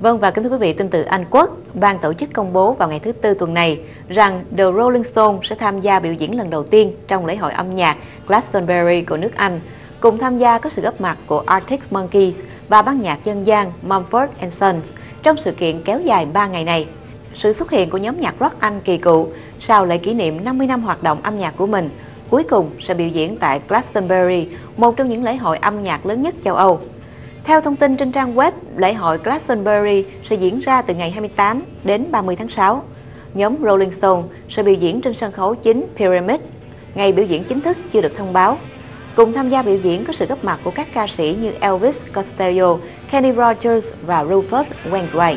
Vâng và kính thưa quý vị, tin từ Anh Quốc, ban tổ chức công bố vào ngày thứ Tư tuần này rằng The Rolling Stones sẽ tham gia biểu diễn lần đầu tiên trong lễ hội âm nhạc Glastonbury của nước Anh, cùng tham gia có sự góp mặt của Arctic Monkeys và ban nhạc dân gian Mumford Sons trong sự kiện kéo dài 3 ngày này. Sự xuất hiện của nhóm nhạc rock Anh kỳ cựu sau lễ kỷ niệm 50 năm hoạt động âm nhạc của mình, cuối cùng sẽ biểu diễn tại Glastonbury, một trong những lễ hội âm nhạc lớn nhất châu Âu. Theo thông tin trên trang web, lễ hội Glastonbury sẽ diễn ra từ ngày 28 đến 30 tháng 6. Nhóm Rolling Stone sẽ biểu diễn trên sân khấu chính Pyramid. Ngày biểu diễn chính thức chưa được thông báo. Cùng tham gia biểu diễn có sự góp mặt của các ca sĩ như Elvis Costello, Kenny Rogers và Rufus Wainwright.